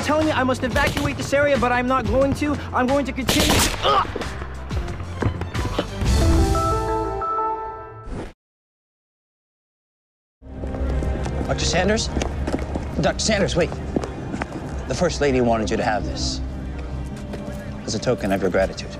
been telling you I must evacuate this area, but I'm not going to. I'm going to continue. Ugh! Dr. Sanders? Dr. Sanders, wait. The First Lady wanted you to have this as a token of your gratitude.